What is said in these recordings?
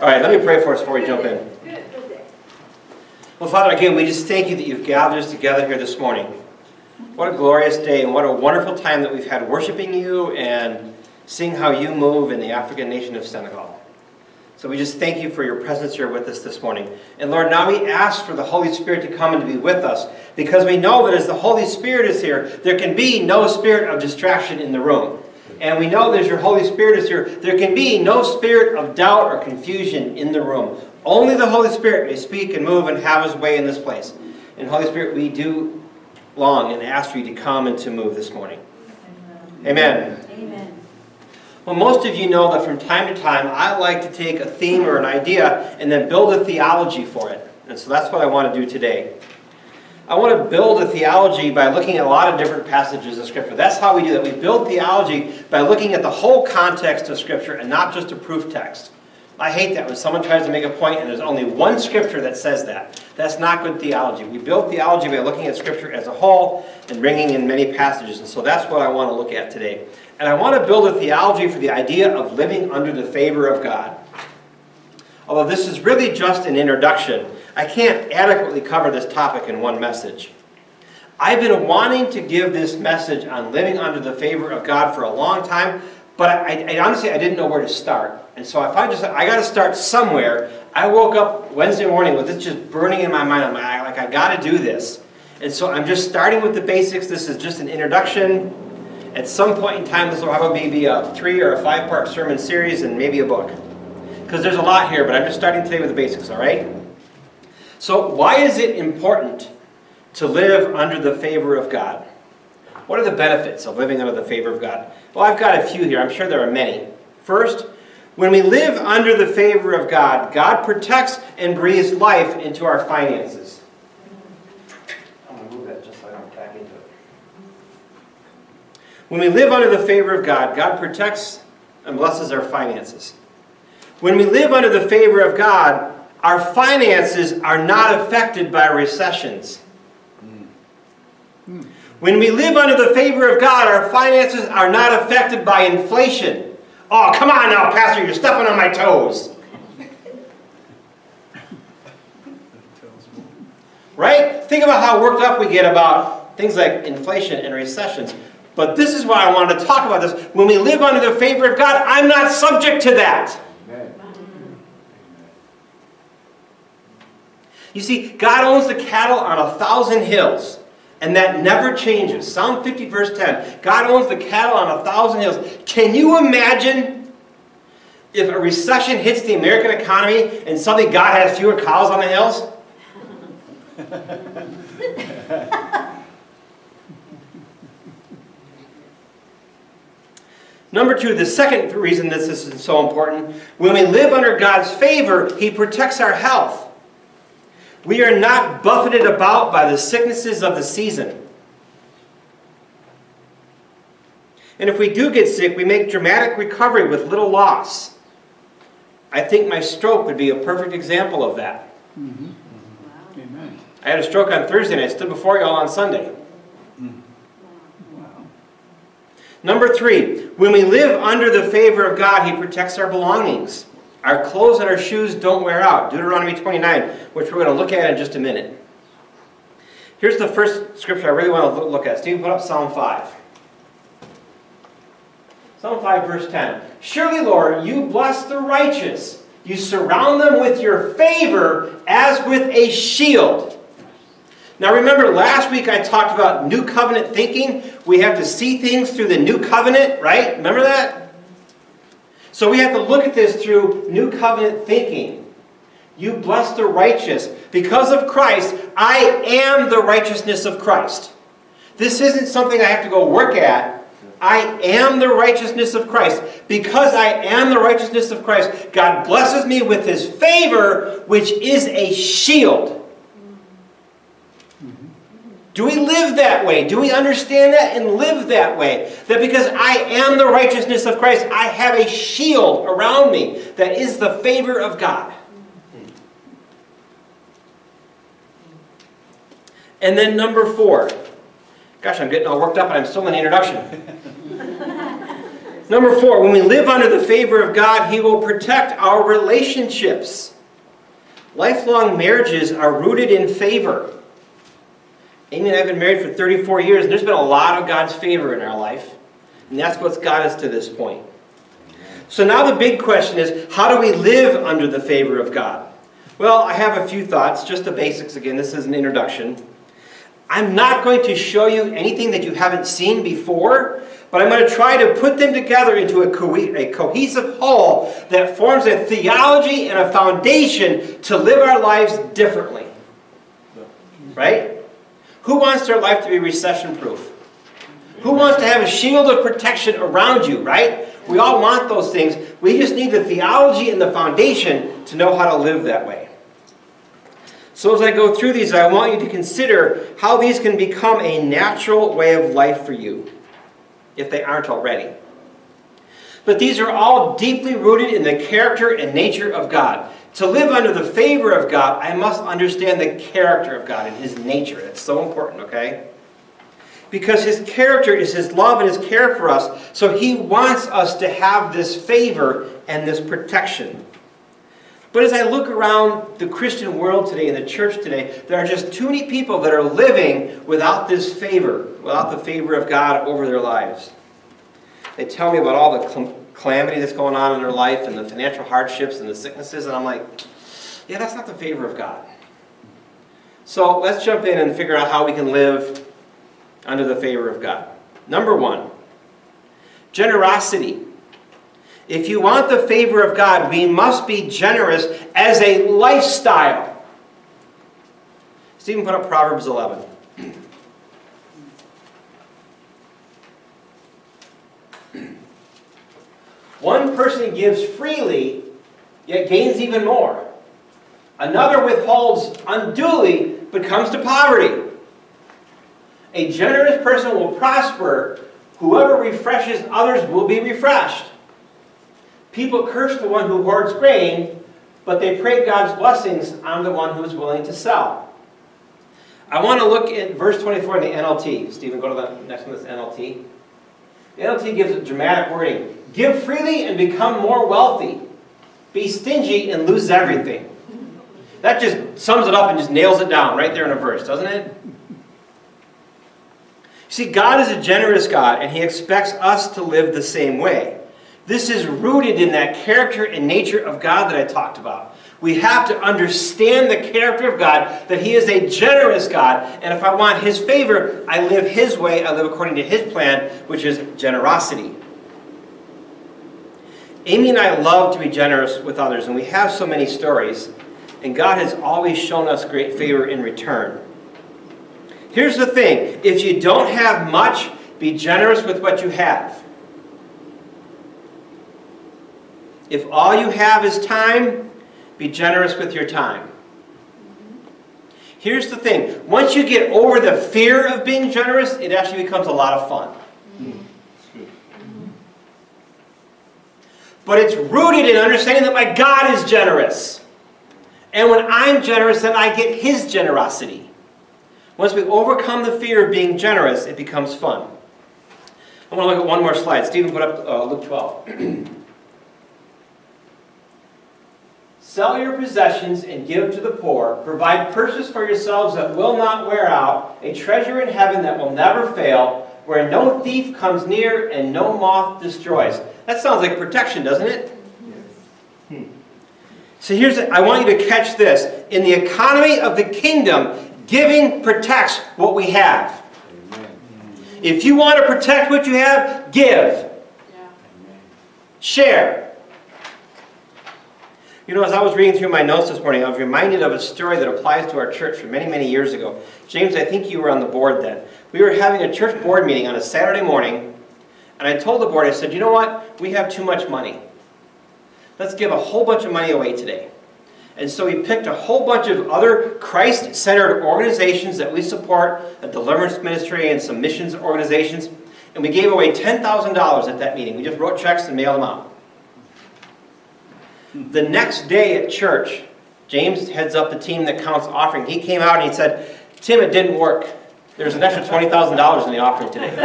All right, let me pray for us before we jump in. Well, Father, again, we just thank you that you've gathered us together here this morning. What a glorious day and what a wonderful time that we've had worshiping you and seeing how you move in the African nation of Senegal. So we just thank you for your presence here with us this morning. And Lord, now we ask for the Holy Spirit to come and to be with us because we know that as the Holy Spirit is here, there can be no spirit of distraction in the room. And we know that your Holy Spirit is here, there can be no spirit of doubt or confusion in the room. Only the Holy Spirit may speak and move and have his way in this place. And Holy Spirit, we do long and ask for you to come and to move this morning. Amen. Amen. Well, most of you know that from time to time, I like to take a theme or an idea and then build a theology for it. And so that's what I want to do today. I want to build a theology by looking at a lot of different passages of Scripture. That's how we do that. We build theology by looking at the whole context of Scripture and not just a proof text. I hate that when someone tries to make a point and there's only one Scripture that says that. That's not good theology. We build theology by looking at Scripture as a whole and bringing in many passages. And so that's what I want to look at today. And I want to build a theology for the idea of living under the favor of God. Although this is really just an introduction, I can't adequately cover this topic in one message. I've been wanting to give this message on living under the favor of God for a long time, but I, I honestly I didn't know where to start. And so I just I got to start somewhere. I woke up Wednesday morning with this just burning in my mind. I'm like, I got to do this. And so I'm just starting with the basics. This is just an introduction. At some point in time, this will probably be a three or a five part sermon series and maybe a book. Because there's a lot here, but I'm just starting today with the basics, all right? So, why is it important to live under the favor of God? What are the benefits of living under the favor of God? Well, I've got a few here. I'm sure there are many. First, when we live under the favor of God, God protects and breathes life into our finances. I'm going to move that just so I don't tack into it. When we live under the favor of God, God protects and blesses our finances. When we live under the favor of God, our finances are not affected by recessions. Hmm. When we live under the favor of God, our finances are not affected by inflation. Oh, come on now, Pastor, you're stepping on my toes. Right? Think about how worked up we get about things like inflation and recessions. But this is why I wanted to talk about this. When we live under the favor of God, I'm not subject to that. You see, God owns the cattle on a thousand hills, and that never changes. Psalm 50, verse 10. God owns the cattle on a thousand hills. Can you imagine if a recession hits the American economy and suddenly God has fewer cows on the hills? Number two, the second reason this is so important, when we live under God's favor, He protects our health. We are not buffeted about by the sicknesses of the season. And if we do get sick, we make dramatic recovery with little loss. I think my stroke would be a perfect example of that. Mm -hmm. Amen. I had a stroke on Thursday and I stood before you all on Sunday. Number three, when we live under the favor of God, He protects our belongings. Our clothes and our shoes don't wear out. Deuteronomy 29, which we're going to look at in just a minute. Here's the first scripture I really want to look at. Steve, put up Psalm 5. Psalm 5, verse 10. Surely, Lord, you bless the righteous. You surround them with your favor as with a shield. Now remember, last week I talked about new covenant thinking. We have to see things through the new covenant, right? Remember that? So we have to look at this through new covenant thinking. You bless the righteous. Because of Christ, I am the righteousness of Christ. This isn't something I have to go work at. I am the righteousness of Christ. Because I am the righteousness of Christ, God blesses me with His favor, which is a shield. Do we live that way? Do we understand that and live that way? That because I am the righteousness of Christ, I have a shield around me that is the favor of God. And then number four. Gosh, I'm getting all worked up and I'm still in the introduction. Number four, when we live under the favor of God, He will protect our relationships. Lifelong marriages are rooted in favor. Amy and I have been married for 34 years, and there's been a lot of God's favor in our life. And that's what's got us to this point. So now the big question is, how do we live under the favor of God? Well, I have a few thoughts, just the basics again. This is an introduction. I'm not going to show you anything that you haven't seen before, but I'm going to try to put them together into a, co a cohesive whole that forms a theology and a foundation to live our lives differently. Right? Who wants their life to be recession proof? Who wants to have a shield of protection around you, right? We all want those things. We just need the theology and the foundation to know how to live that way. So as I go through these, I want you to consider how these can become a natural way of life for you, if they aren't already. But these are all deeply rooted in the character and nature of God. To live under the favor of God, I must understand the character of God and His nature. That's so important, okay? Because His character is His love and His care for us, so He wants us to have this favor and this protection. But as I look around the Christian world today and the church today, there are just too many people that are living without this favor, without the favor of God over their lives. They tell me about all the calamity that's going on in their life and the financial hardships and the sicknesses, and I'm like, yeah, that's not the favor of God. So let's jump in and figure out how we can live under the favor of God. Number one, generosity. If you want the favor of God, we must be generous as a lifestyle. Stephen put up Proverbs 11. One person gives freely, yet gains even more. Another withholds unduly, but comes to poverty. A generous person will prosper. Whoever refreshes others will be refreshed. People curse the one who hoards grain, but they pray God's blessings on the one who is willing to sell. I want to look at verse 24 in the NLT. Stephen, go to the next one, this NLT. The NLT gives a dramatic wording. Give freely and become more wealthy. Be stingy and lose everything. That just sums it up and just nails it down right there in a verse, doesn't it? See, God is a generous God, and He expects us to live the same way. This is rooted in that character and nature of God that I talked about. We have to understand the character of God, that He is a generous God, and if I want His favor, I live His way, I live according to His plan, which is generosity. Amy and I love to be generous with others, and we have so many stories, and God has always shown us great favor in return. Here's the thing if you don't have much, be generous with what you have. If all you have is time, be generous with your time. Here's the thing once you get over the fear of being generous, it actually becomes a lot of fun. But it's rooted in understanding that my God is generous. And when I'm generous, then I get His generosity. Once we overcome the fear of being generous, it becomes fun. I want to look at one more slide. Stephen put up uh, Luke 12. Sell your possessions and give to the poor. Provide purchase for yourselves that will not wear out, a treasure in heaven that will never fail, where no thief comes near and no moth destroys. That sounds like protection, doesn't it? Yes. Hmm. So here's, I want you to catch this. In the economy of the kingdom, giving protects what we have. Amen. If you want to protect what you have, give. Yeah. Share. You know, as I was reading through my notes this morning, I was reminded of a story that applies to our church from many, many years ago. James, I think you were on the board then. We were having a church board meeting on a Saturday morning, and I told the board, I said, you know what? We have too much money. Let's give a whole bunch of money away today. And so we picked a whole bunch of other Christ-centered organizations that we support, a deliverance ministry and some missions organizations, and we gave away $10,000 at that meeting. We just wrote checks and mailed them out. The next day at church, James heads up the team that counts offering. He came out and he said, Tim, it didn't work. There's an extra $20,000 in the offering today.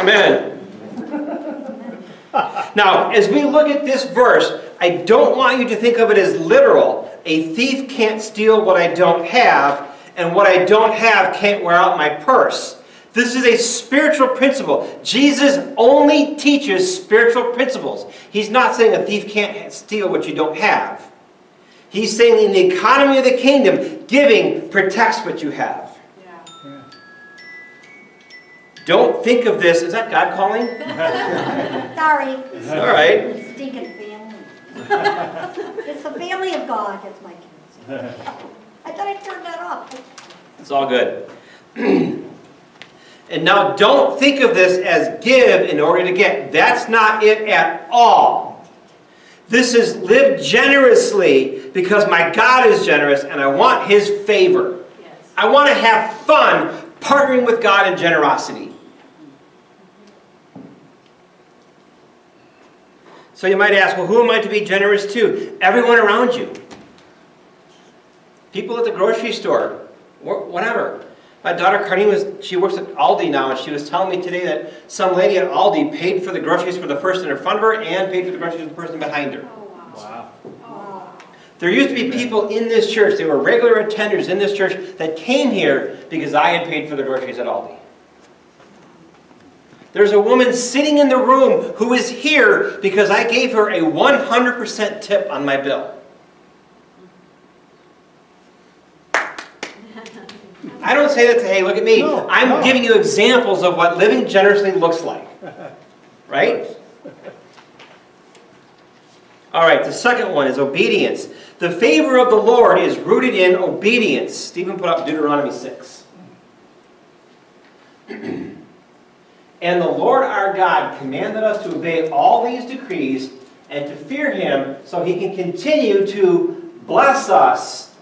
Amen. Now, as we look at this verse, I don't want you to think of it as literal. A thief can't steal what I don't have, and what I don't have can't wear out my purse. This is a spiritual principle. Jesus only teaches spiritual principles. He's not saying a thief can't steal what you don't have. He's saying in the economy of the kingdom, giving protects what you have. Yeah. Don't think of this, is that God calling? Sorry, All right. stinking family. It's the family of God, as my kids. I thought I turned that off. It's all good. and now don't think of this as give in order to get. That's not it at all. This is live generously because my God is generous and I want His favor. Yes. I want to have fun partnering with God in generosity. So you might ask, well, who am I to be generous to? Everyone around you. People at the grocery store, whatever. My daughter Carnine was, she works at Aldi now, and she was telling me today that some lady at Aldi paid for the groceries for the person in front of her and paid for the groceries for the person behind her. Oh, wow. Wow. There used to be people in this church, they were regular attenders in this church, that came here because I had paid for the groceries at Aldi. There's a woman sitting in the room who is here because I gave her a 100% tip on my bill. I don't say that to, hey, look at me. No, I'm no. giving you examples of what living generously looks like. Right? All right, the second one is obedience. The favor of the Lord is rooted in obedience. Stephen put up Deuteronomy 6. and the Lord our God commanded us to obey all these decrees and to fear him so he can continue to bless us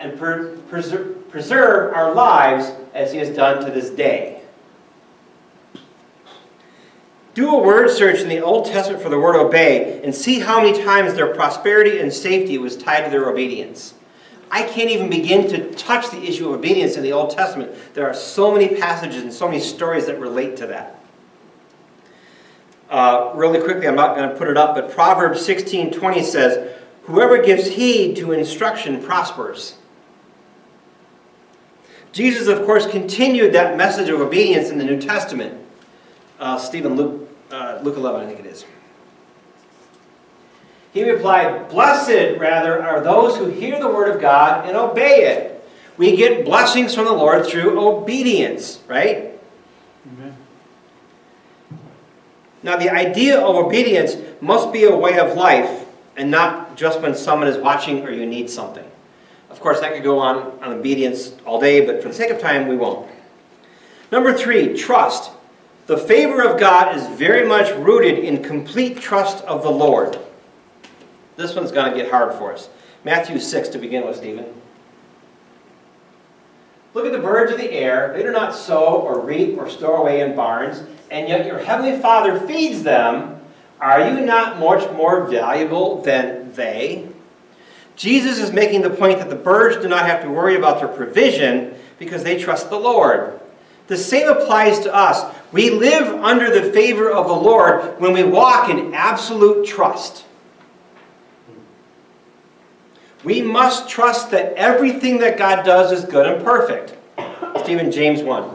and per- preser- preserve our lives as he has done to this day. Do a word search in the Old Testament for the word obey and see how many times their prosperity and safety was tied to their obedience. I can't even begin to touch the issue of obedience in the Old Testament. There are so many passages and so many stories that relate to that. Uh, really quickly, I'm not going to put it up, but Proverbs 16:20 says, "Whoever gives heed to instruction prospers." Jesus, of course, continued that message of obedience in the New Testament. Uh, Stephen, Luke, uh, Luke 11, I think it is. He replied, Blessed, rather, are those who hear the word of God and obey it. We get blessings from the Lord through obedience, right? Amen. Now, the idea of obedience must be a way of life and not just when someone is watching or you need something. Of course, that could go on on obedience all day, but for the sake of time, we won't. Number three, trust. The favor of God is very much rooted in complete trust of the Lord. This one's going to get hard for us. Matthew 6 to begin with, Stephen. Look at the birds of the air. They do not sow or reap or store away in barns, and yet your heavenly Father feeds them. Are you not much more valuable than they? Jesus is making the point that the birds do not have to worry about their provision because they trust the Lord. The same applies to us. We live under the favor of the Lord when we walk in absolute trust. We must trust that everything that God does is good and perfect. Stephen James 1.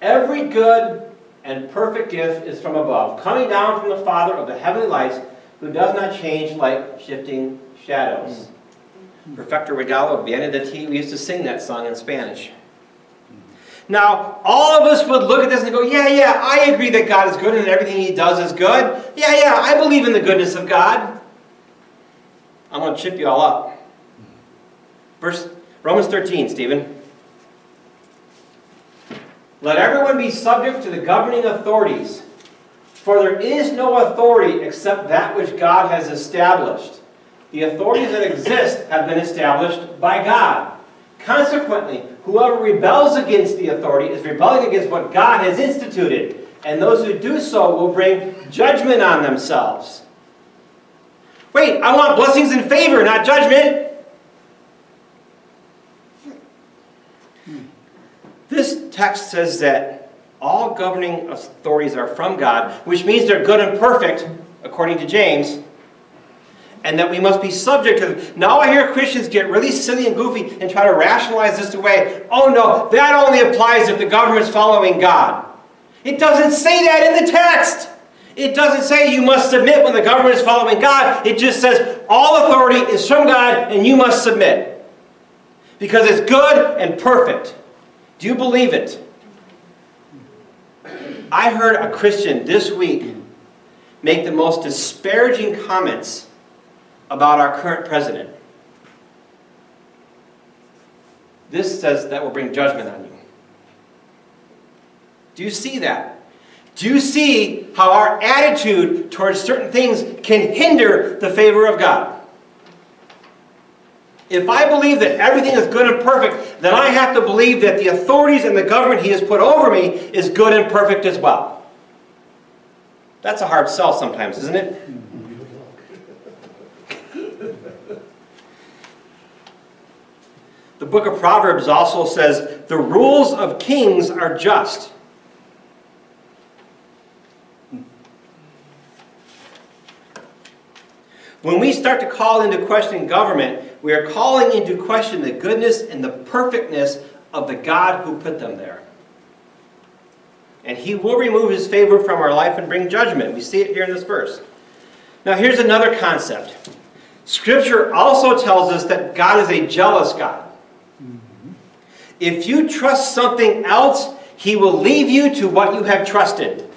Every good and perfect gift is from above, coming down from the Father of the heavenly lights, who does not change like shifting shadows. Mm. Perfecto regalo viene de ti. We used to sing that song in Spanish. Now, all of us would look at this and go, yeah, yeah, I agree that God is good and everything He does is good. Yeah, yeah, I believe in the goodness of God. I'm going to chip you all up. Verse Romans 13, Stephen. Let everyone be subject to the governing authorities, for there is no authority except that which God has established. The authorities that exist have been established by God. Consequently, whoever rebels against the authority is rebelling against what God has instituted, and those who do so will bring judgment on themselves. Wait, I want blessings and favor, not judgment. This text says that all governing authorities are from God, which means they're good and perfect, according to James, and that we must be subject to them. Now I hear Christians get really silly and goofy and try to rationalize this away. Oh no, that only applies if the government's following God. It doesn't say that in the text. It doesn't say you must submit when the government is following God. It just says all authority is from God and you must submit. Because it's good and perfect. Do you believe it? I heard a Christian this week make the most disparaging comments about our current president. This says that will bring judgment on you. Do you see that? Do you see how our attitude towards certain things can hinder the favor of God? If I believe that everything is good and perfect, then I have to believe that the authorities and the government He has put over me is good and perfect as well. That's a hard sell sometimes, isn't it? The book of Proverbs also says, The rules of kings are just. When we start to call into question government, we are calling into question the goodness and the perfectness of the God who put them there. And he will remove his favor from our life and bring judgment. We see it here in this verse. Now, here's another concept. Scripture also tells us that God is a jealous God. Mm-hmm. If you trust something else, he will leave you to what you have trusted.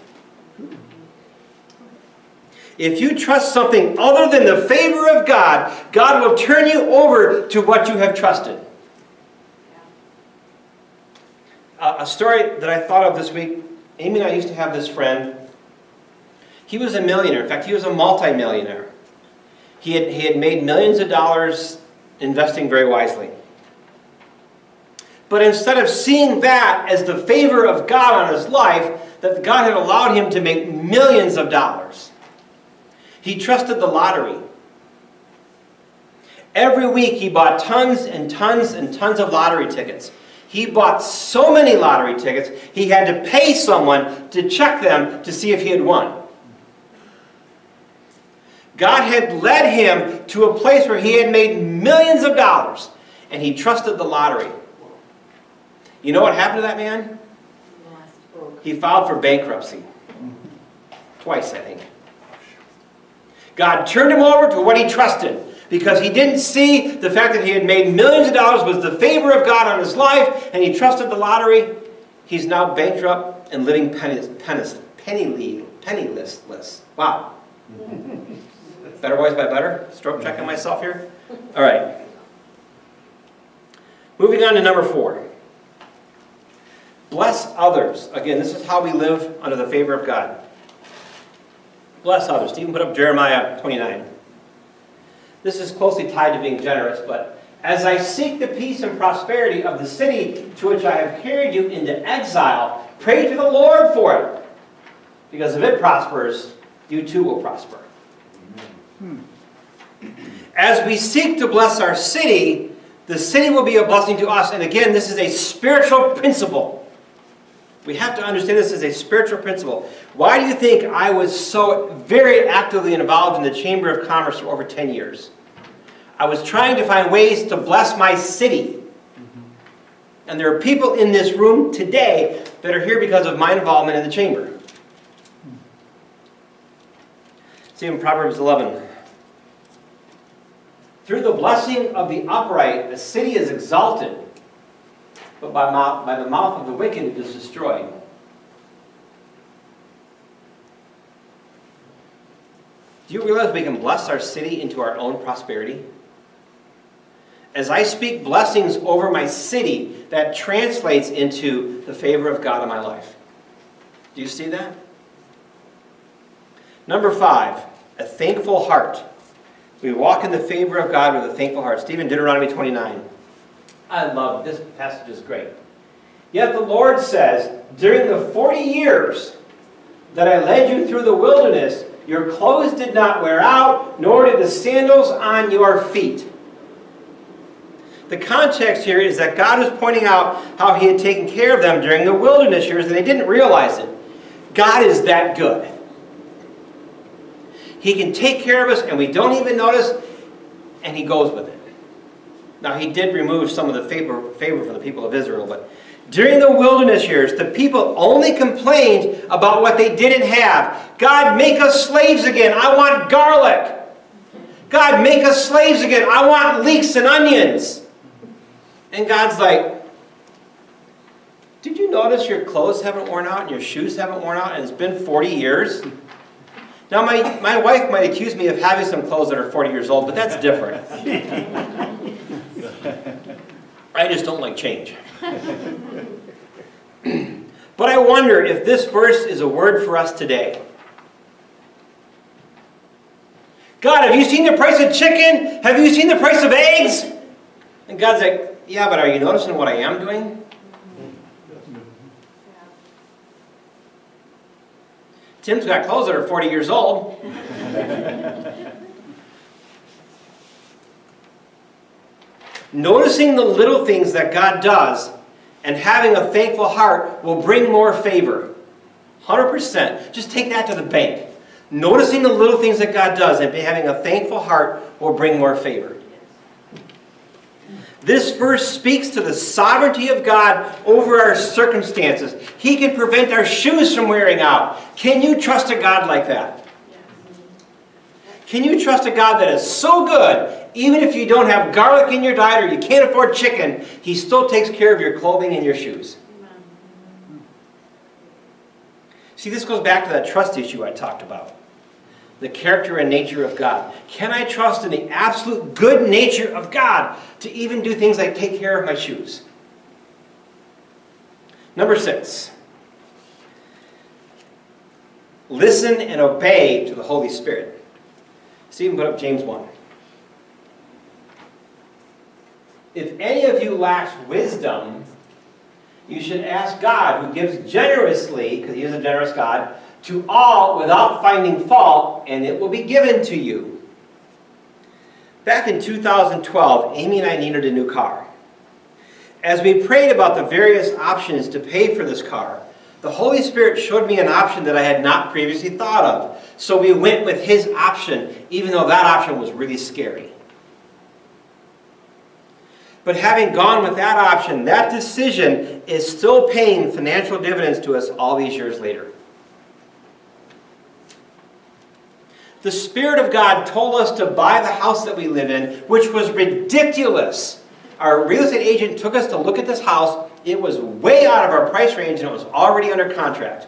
If you trust something other than the favor of God, God will turn you over to what you have trusted. a story that I thought of this week Amy and I used to have this friend. He was a millionaire. In fact, he was a multimillionaire. He had, he had made millions of dollars investing very wisely. But instead of seeing that as the favor of God on his life, that God had allowed him to make millions of dollars, he trusted the lottery. Every week he bought tons and tons and tons of lottery tickets. He bought so many lottery tickets, he had to pay someone to check them to see if he had won. God had led him to a place where he had made millions of dollars, and he trusted the lottery. You know what happened to that man? He filed for bankruptcy. Twice, I think. God turned him over to what he trusted because he didn't see the fact that he had made millions of dollars was the favor of God on his life and he trusted the lottery. He's now bankrupt and living penniless, penniless, penniless. Wow. Better voice by better? Stroke checking mm-hmm. myself here? All right. Moving on to number four. Bless others. Again, this is how we live under the favor of God. Bless others. Stephen put up Jeremiah 29. This is closely tied to being generous, but as I seek the peace and prosperity of the city to which I have carried you into exile, pray to the Lord for it. Because if it prospers, you too will prosper. Hmm. As we seek to bless our city, the city will be a blessing to us. And again, this is a spiritual principle. We have to understand this as a spiritual principle. Why do you think I was so very actively involved in the Chamber of Commerce for over 10 years? I was trying to find ways to bless my city. And there are people in this room today that are here because of my involvement in the Chamber. See in Proverbs 11. Through the blessing of the upright, the city is exalted but by, mouth, by the mouth of the wicked it is destroyed. Do you realize we can bless our city into our own prosperity? As I speak blessings over my city, that translates into the favor of God in my life. Do you see that? Number five, a thankful heart. We walk in the favor of God with a thankful heart. Stephen, Deuteronomy 29. I love this passage is great. Yet the Lord says, during the 40 years that I led you through the wilderness, your clothes did not wear out, nor did the sandals on your feet. The context here is that God was pointing out how he had taken care of them during the wilderness years and they didn't realize it. God is that good. He can take care of us and we don't even notice and he goes with it. Now he did remove some of the favor, favor for the people of Israel, but during the wilderness years, the people only complained about what they didn't have. God, make us slaves again. I want garlic. God, make us slaves again. I want leeks and onions. And God's like, did you notice your clothes haven't worn out and your shoes haven't worn out and it's been 40 years? Now, my, my wife might accuse me of having some clothes that are 40 years old, but that's different. I just don't like change. but I wonder if this verse is a word for us today. God, have you seen the price of chicken? Have you seen the price of eggs? And God's like, yeah, but are you noticing what I am doing? Tim's got clothes that are 40 years old. Noticing the little things that God does and having a thankful heart will bring more favor. 100%. Just take that to the bank. Noticing the little things that God does and having a thankful heart will bring more favor. This verse speaks to the sovereignty of God over our circumstances. He can prevent our shoes from wearing out. Can you trust a God like that? Can you trust a God that is so good, even if you don't have garlic in your diet or you can't afford chicken, He still takes care of your clothing and your shoes? See, this goes back to that trust issue I talked about the character and nature of God? Can I trust in the absolute good nature of God to even do things like take care of my shoes? Number six, listen and obey to the Holy Spirit. Stephen put up James 1. If any of you lacks wisdom, you should ask God, who gives generously, because he is a generous God, to all without finding fault, and it will be given to you. Back in 2012, Amy and I needed a new car. As we prayed about the various options to pay for this car, the Holy Spirit showed me an option that I had not previously thought of. So we went with His option, even though that option was really scary. But having gone with that option, that decision is still paying financial dividends to us all these years later. The Spirit of God told us to buy the house that we live in, which was ridiculous. Our real estate agent took us to look at this house. It was way out of our price range and it was already under contract.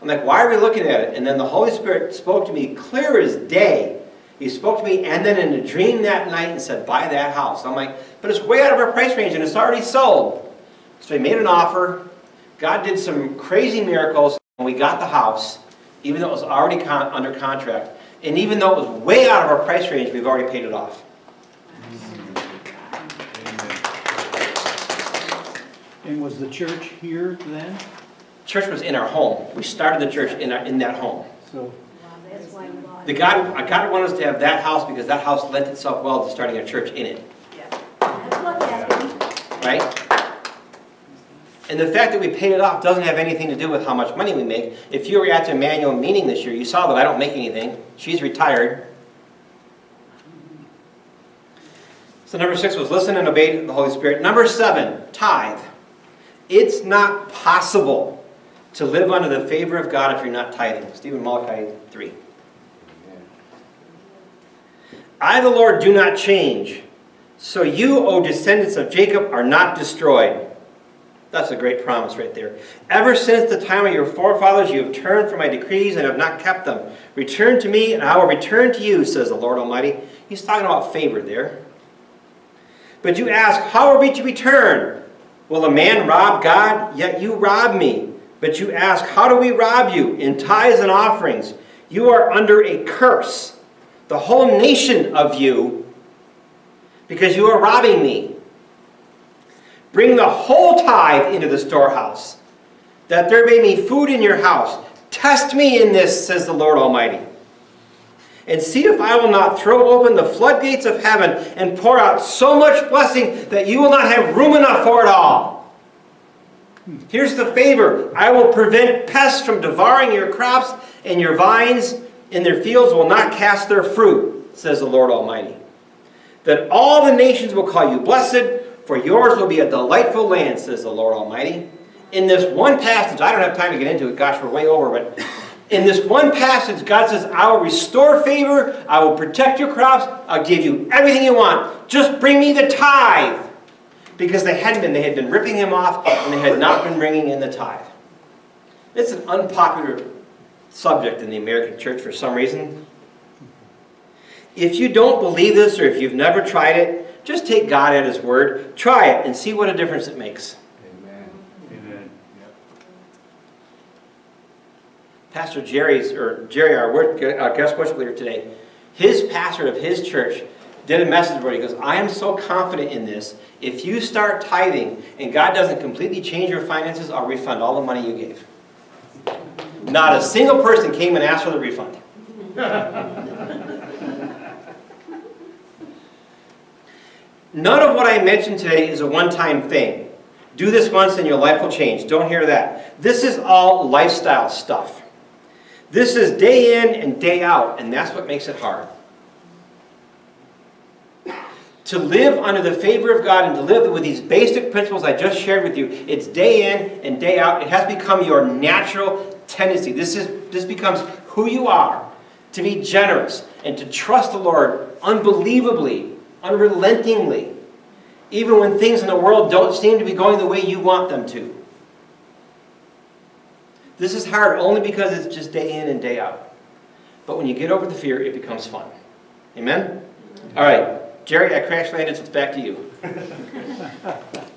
I'm like, why are we looking at it? And then the Holy Spirit spoke to me clear as day. He spoke to me and then in a dream that night and said, buy that house. I'm like, but it's way out of our price range and it's already sold. So we made an offer. God did some crazy miracles and we got the house, even though it was already con under contract. And even though it was way out of our price range, we've already paid it off. And was the church here then? Church was in our home. We started the church in, our, in that home. So, That's why we bought The. God, God wanted us to have that house because that house lent itself well to starting a church in it. Right? And the fact that we paid it off doesn't have anything to do with how much money we make. If you were at the Emmanuel meeting this year, you saw that I don't make anything. She's retired. So number six was listen and obey the Holy Spirit. Number seven, tithe. It's not possible to live under the favor of God if you're not tithing. Stephen Malachi 3. I, the Lord, do not change. So you, O descendants of Jacob, are not destroyed. That's a great promise right there. Ever since the time of your forefathers, you have turned from my decrees and have not kept them. Return to me, and I will return to you, says the Lord Almighty. He's talking about favor there. But you ask, How are we to return? Will a man rob God? Yet you rob me. But you ask, How do we rob you? In tithes and offerings. You are under a curse, the whole nation of you, because you are robbing me. Bring the whole tithe into the storehouse, that there may be food in your house. Test me in this, says the Lord Almighty. And see if I will not throw open the floodgates of heaven and pour out so much blessing that you will not have room enough for it all. Here's the favor I will prevent pests from devouring your crops, and your vines in their fields will not cast their fruit, says the Lord Almighty. That all the nations will call you blessed, for yours will be a delightful land, says the Lord Almighty. In this one passage, I don't have time to get into it, gosh, we're way over, but in this one passage, God says, I will restore favor, I will protect your crops, I'll give you everything you want. Just bring me the tithe. Because they hadn't been, they had been ripping him off, and they had not been bringing in the tithe. It's an unpopular subject in the American church for some reason. If you don't believe this, or if you've never tried it, just take God at His word, try it, and see what a difference it makes. Amen. Amen. Pastor Jerry's, or Jerry, our guest worship leader today, his pastor of his church did a message where he goes, I am so confident in this. If you start tithing and God doesn't completely change your finances, I'll refund all the money you gave. Not a single person came and asked for the refund. None of what I mentioned today is a one-time thing. Do this once and your life will change. Don't hear that. This is all lifestyle stuff. This is day in and day out, and that's what makes it hard. To live under the favor of God and to live with these basic principles I just shared with you, it's day in and day out. It has become your natural tendency. This, is, this becomes who you are to be generous and to trust the Lord unbelievably, unrelentingly, even when things in the world don't seem to be going the way you want them to. This is hard only because it's just day in and day out. But when you get over the fear, it becomes fun. Amen? All right. Jerry, I crash landed, so it's back to you.